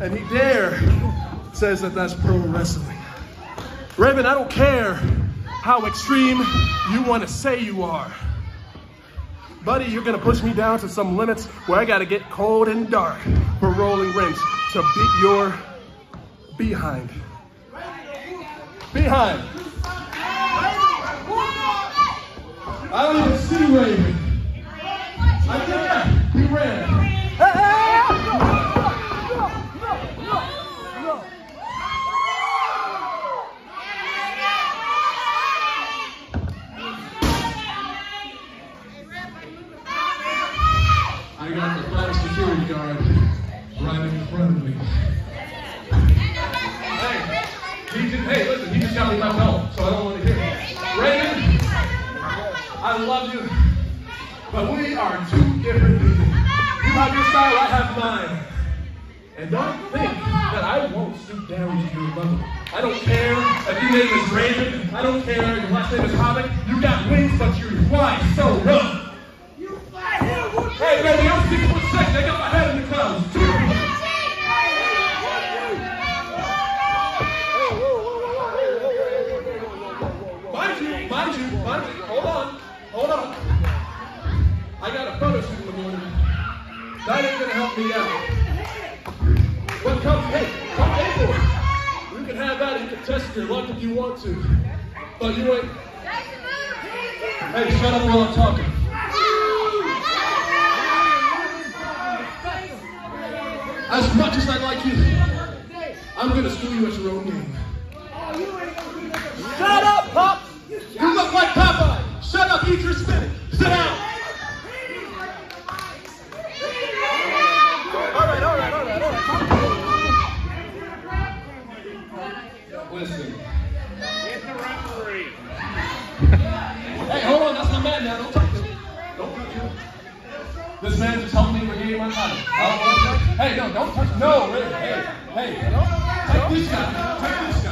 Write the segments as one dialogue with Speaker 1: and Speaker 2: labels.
Speaker 1: And he dare says that that's pro wrestling. Raven, I don't care how extreme you want to say you are. Buddy, you're gonna push me down to some limits where I gotta get cold and dark for rolling rings to beat your behind. Behind. I don't I
Speaker 2: got the flash security guard right in front of me. Hey, he just, hey, listen, he just got me my belt, so I don't want to hear it. Raymond, I love you, but we are two different people. You have your style, I have mine. And don't think that I won't stoop down to your level. I don't care if your name is Raven. I don't care if your last name is Hobbit. You got wings, but you fly so rough. You, mind you, mind you. Hold on, hold on. I got a photo shoot in the morning. That ain't gonna help me out. What comes, hey, come for. You can have that. You can test your luck if you want to. But you ain't. Hey, shut up while I'm talking. As much as I like you, I'm gonna school you at your own game. Shut up, Pop! You look like! Up, eat! Sit down! Listen. Hey, hold on, that's my man now. Don't touch him. Don't touch him. This man just helped me my don't want to touch. Hey, no, don't touch. No, wait, hey, hey. Take this guy. Take this guy.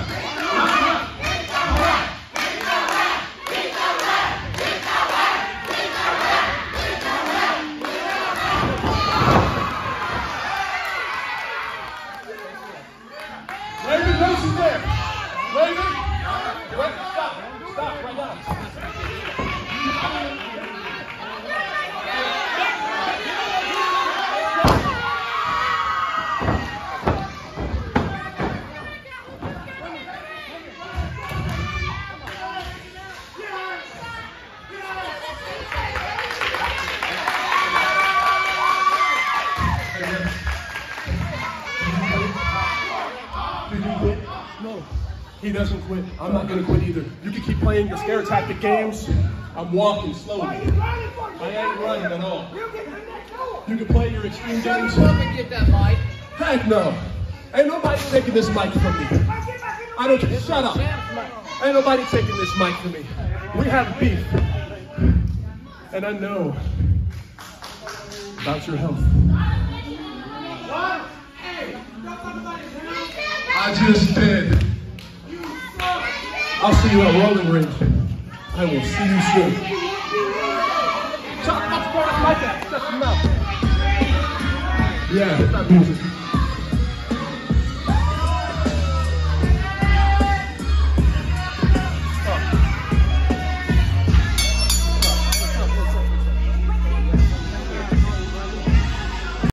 Speaker 1: He doesn't quit. I'm not gonna quit either. You can keep playing your scare tactic games. I'm walking slowly. I ain't running at all. You can play your extreme games.
Speaker 3: and get that mic.
Speaker 1: Heck no. Ain't nobody taking this mic from me. I don't care. Shut up. Ain't nobody taking this mic from me. We have beef. And I know about your health. What? Hey.
Speaker 2: I just did.
Speaker 1: I'll see you at Rolling Ridge. I will see you soon. Talk about the like that. Mouth. Yeah, hit that music.